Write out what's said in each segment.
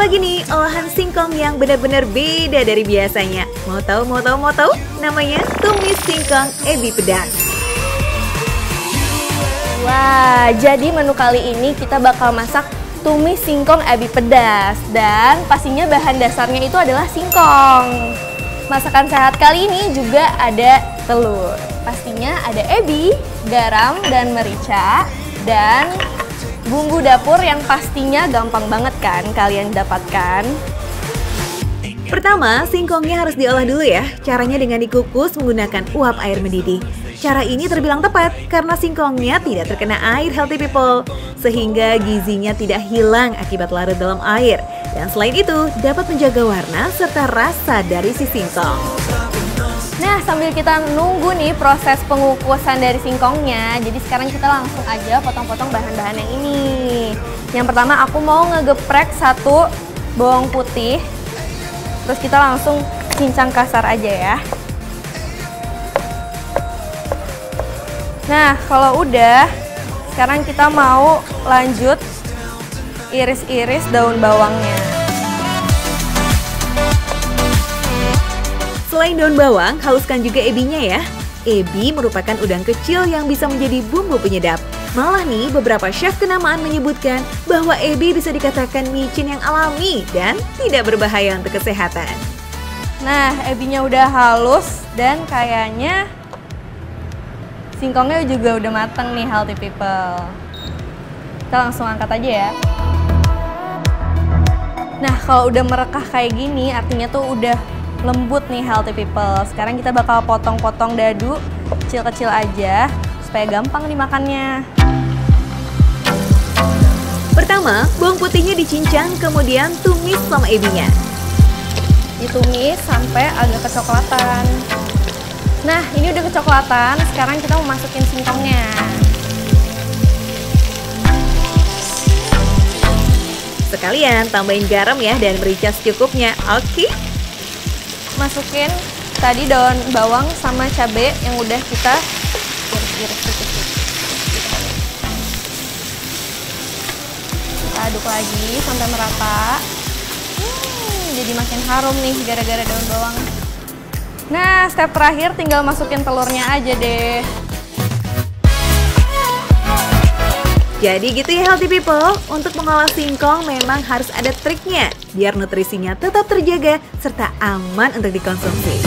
lagi nih olahan singkong yang benar-benar beda dari biasanya. Mau tahu, mau tahu, mau tahu? Namanya tumis singkong ebi pedas. Wah, jadi menu kali ini kita bakal masak tumis singkong ebi pedas dan pastinya bahan dasarnya itu adalah singkong. Masakan sehat kali ini juga ada telur. Pastinya ada ebi, garam dan merica dan bumbu dapur yang pastinya gampang banget kan kalian dapatkan. Pertama, singkongnya harus diolah dulu ya. Caranya dengan dikukus menggunakan uap air mendidih. Cara ini terbilang tepat karena singkongnya tidak terkena air healthy people, sehingga gizinya tidak hilang akibat larut dalam air. Dan selain itu, dapat menjaga warna serta rasa dari si singkong. Nah, sambil kita nunggu nih proses pengukusan dari singkongnya, jadi sekarang kita langsung aja potong-potong bahan-bahan yang ini. Yang pertama aku mau ngegeprek satu bawang putih, terus kita langsung cincang kasar aja ya. Nah, kalau udah, sekarang kita mau lanjut iris-iris daun bawangnya. Selain daun bawang, haluskan juga ebinya ya. Ebi merupakan udang kecil yang bisa menjadi bumbu penyedap. Malah nih, beberapa chef kenamaan menyebutkan bahwa ebi bisa dikatakan micin yang alami dan tidak berbahaya untuk kesehatan. Nah, ebinya udah halus dan kayaknya singkongnya juga udah mateng nih healthy people. Kita langsung angkat aja ya. Nah, kalau udah merekah kayak gini, artinya tuh udah lembut nih healthy people. Sekarang kita bakal potong-potong dadu kecil-kecil aja supaya gampang dimakannya. Pertama, bawang putihnya dicincang, kemudian tumis sama ebinya. Ditumis sampai agak kecoklatan. Nah, ini udah kecoklatan, sekarang kita mau masukin singkongnya. Sekalian tambahin garam ya dan merica secukupnya, oke? Okay? Masukin tadi daun bawang sama cabai yang udah kita iris-iris. Kita aduk lagi sampai merata. Hmm, jadi makin harum nih gara-gara daun bawang. Nah, step terakhir tinggal masukin telurnya aja deh. Jadi gitu ya healthy people, untuk mengolah singkong memang harus ada triknya biar nutrisinya tetap terjaga serta aman untuk dikonsumsi.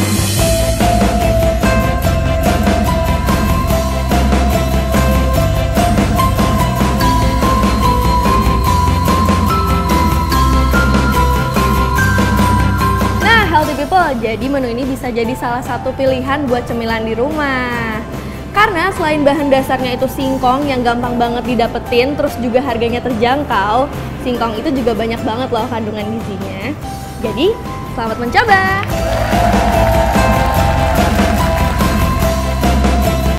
Nah, healthy people, jadi menu ini bisa jadi salah satu pilihan buat cemilan di rumah. Karena selain bahan dasarnya itu singkong yang gampang banget didapetin, terus juga harganya terjangkau, singkong itu juga banyak banget loh kandungan gizinya. Jadi, selamat mencoba!